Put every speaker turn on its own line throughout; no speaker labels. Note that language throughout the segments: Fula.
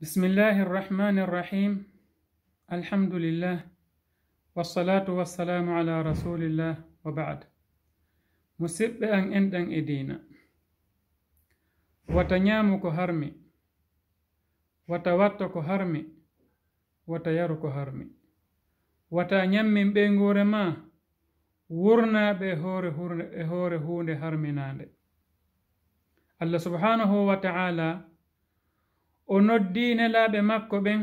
بسم الله الرحمن الرحيم. الحمد لله والصلاة والسلام على رسول الله وبعد. مسبب أن أندن إدينا. وتنيامك هرمي. وتواتك هرمي. وتيارك هرمي. وتنيم بينغور ما. ورنا بهور هور هون هرمي ناند الله سبحانه وتعالى o noddi nelaaɓe makko ɓen.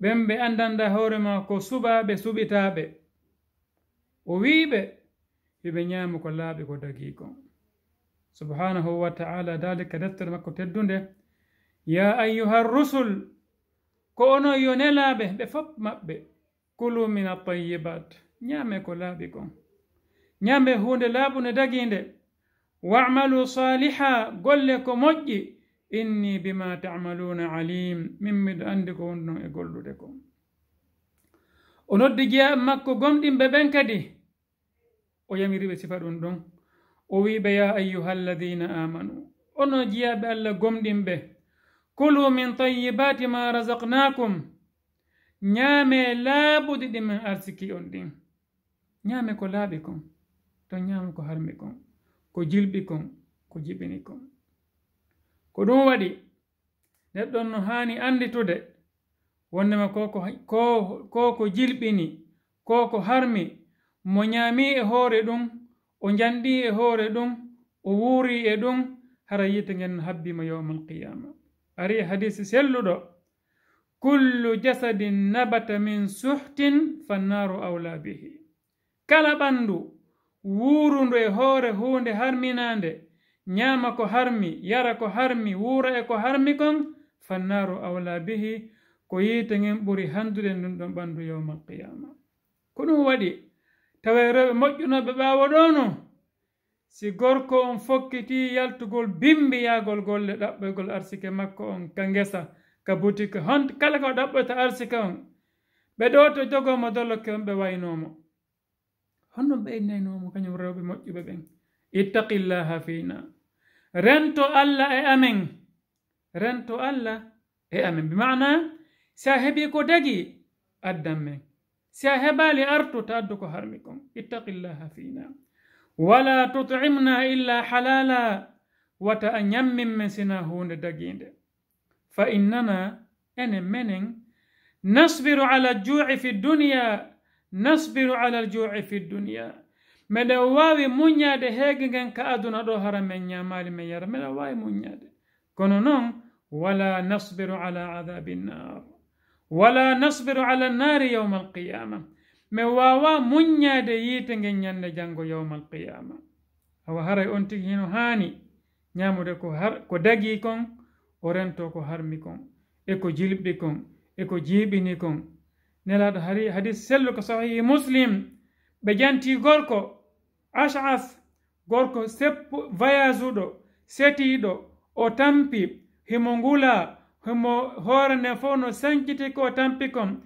Ɓen ɓe andanda hoore maako suɓaaɓe suɓitaaɓe. O wiiɓe yoɓe nyaama ko laaɓi ko dagii kon subhanahu wa taala dalika deftere makko teddunde ya ayuha rusul ko onon yo nelaaɓe ɓe fof maɓɓe kulu min atayibat ñaame ko laaɓi kon ñaame huunde laaɓunde dagiinde. Wa'malu saliha golle ko moƴƴi. inni bima tamaluna alim. Min miɗo andi ko wonnon e gollude ko. O noddi jeya makko gomɗinɓe ɓen kadi o yamiriɓe sifa ɗum ɗon. O wiɓe ya ayuha alladina amanu ono jeyaɓe allah gomɗinɓe kulu min tayibati ma razaknakum ñaame laaɓuɗi ɗi min arsiki on ɗin. Ñaame ko laaɓi kon ton ñaame ko harmi kon ko jilɓi kon ko jiɓini kon. ko ɗum waɗi neɗɗon no haani annditude wondema ko ko jilɓini ko ko harmi mo ñaami e hoore ɗum o janɗi e hoore ɗum o wuuri e ɗum hara yite ngen no habbima yawmal qiyama ari hadisi selluɗo kullu jasadin nabata min suhtin fannaru awla bihi. Kala ɓandu wuurundu e hoore hunde harminande ñaama ko harmi yara ko harmi wuura e ko harmi kon fannaru awla bihi ko yiite ngen ɓuri handude ndun ɗon ɓanndu yawma alqiyama ko ɗum waɗi tawa rewɓe moƴƴunoɓe ɓaawo ɗono si gorko on fokkiti yaltugol bimbiyagol golle ɗaɓɓoygol arsike makko on ka ngesa ka boutique hon kala ko ɗaɓɓoyta arsike on. Ɓe ɗo to jogomo dollokke on ɓe waynomo honnon ɓeynaynomo kañum rewɓe moƴƴuɓe ɓen. اتق الله فينا. رنتو الله اي امين. رنتو الله اي امين. بمعنى ساهبي كو دجي الدم ساهبا لارتو تادكو هرمكم اتق الله فينا. ولا تطعمنا إلا حلالا وتأنيم من سنا هون دجيند. فإننا إن منن نصبر على الجوع في الدنيا. نصبر على الجوع في الدنيا. meɗen wawi muññade heege ngen ka aduna ɗo hara men ñamali men yara. Meɗen wawi muññade kono noon wala nasbiru ala adabi nnar wala nasbiru ala nnari yawma alqiyama min wawa muññade yiite ngen ñande janngo yawma alqiyama awa haray on tigi hino haani ñamude ko har ko dagi kon o rento ko harmi kon e ko jilɓi kon e ko jiiɓini kon. Nelaɗo hari hadis sellu ko sahihi muslim. ɓe janti gorko ashas gorko seppo voyasuɗo setiɗo o tampi himo ngula himo hoorene fof no sankiti ko tampi kon.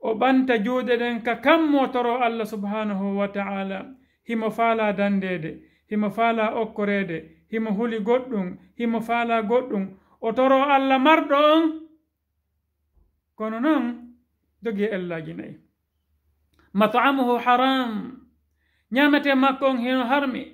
O ɓanta juuɗe ɗen ka kammo toro allah subhanahu wa ta'ala. Himo faala dandede himo faala okkorede himo huli goɗɗum himo faala goɗɗum. O toro allah marɗo on. Kono noon jogi e ellaji nayi. mat'amuhu haram. Ñamete makko on heno harmi.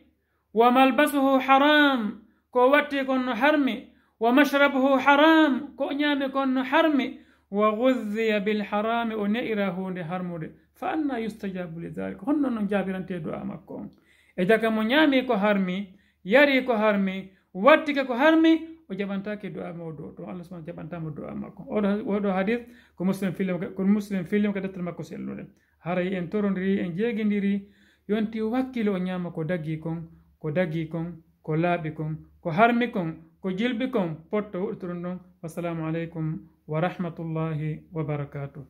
Wa malbasuhu haram. Ko watti kon no harmi. Wa mashrabuhu haram. Ko ñaami kon no harmi. Wa guddiya bilharami o ne'ira hunde harmude. Fa anna yustajabu lidalik honno non jabirante du'a makko on. E jaka mo ñaami ko harmi yari ko harmi wattike ko harmi o jaɓantake du'a ma o dow to allah subahana jaɓantamo du'a makko. Oɗo hadis ko muslim film ko muslim film ko deftere makko sellude. haray en torodiri en jeegidiri yonti wakkilo o ñaama ko dagi kon ko dagi kon ko laaɓi kon ko harmi kon ko jilɓi kon potto wuɗtoron ɗon. Wassalamu aleykum wa rahmatullahi wa barakatuh.